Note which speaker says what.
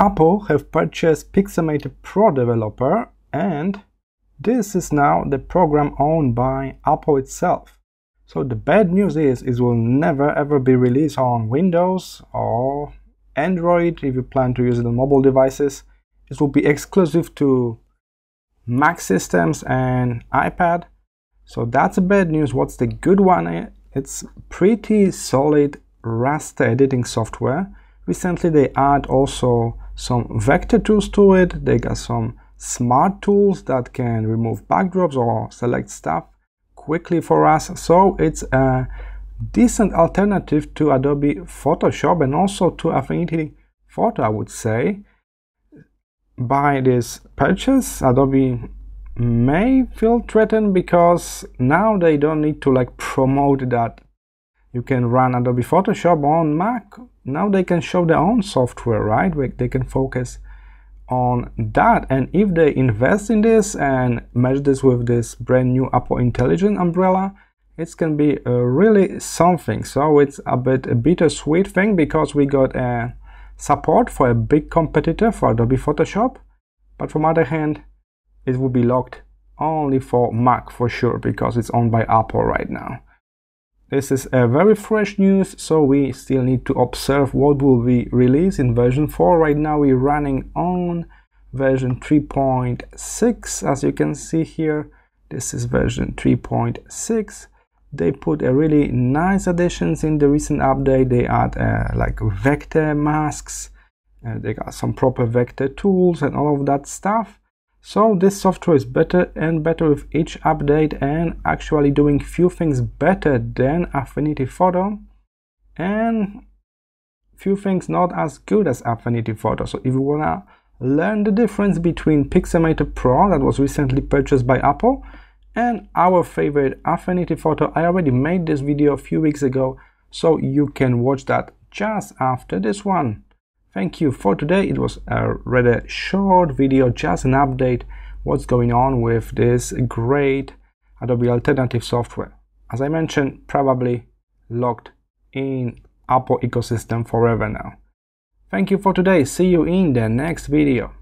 Speaker 1: Apple have purchased Pixelmator Pro developer and this is now the program owned by Apple itself. So the bad news is it will never ever be released on Windows or Android if you plan to use it on mobile devices. It will be exclusive to Mac systems and iPad. So that's the bad news. What's the good one? It's pretty solid raster editing software. Recently they add also some vector tools to it. They got some smart tools that can remove backdrops or select stuff quickly for us. So it's a decent alternative to Adobe Photoshop and also to Affinity Photo, I would say. By this purchase, Adobe may feel threatened because now they don't need to like promote that you can run Adobe Photoshop on Mac. Now they can show their own software, right? They can focus on that. And if they invest in this and merge this with this brand new Apple Intelligent umbrella, it's gonna be uh, really something. So it's a bit a bittersweet thing because we got a support for a big competitor for Adobe Photoshop, but from other hand, it will be locked only for Mac for sure because it's owned by Apple right now. This is a very fresh news, so we still need to observe what will be released in version 4. Right now we're running on version 3.6, as you can see here. This is version 3.6. They put a really nice additions in the recent update. They add uh, like vector masks, uh, they got some proper vector tools and all of that stuff. So this software is better and better with each update and actually doing few things better than Affinity Photo and few things not as good as Affinity Photo. So if you wanna learn the difference between Pixelmator Pro that was recently purchased by Apple and our favorite Affinity Photo, I already made this video a few weeks ago so you can watch that just after this one. Thank you for today. It was a rather short video, just an update what's going on with this great Adobe Alternative software. As I mentioned, probably locked in Apple ecosystem forever now. Thank you for today. See you in the next video.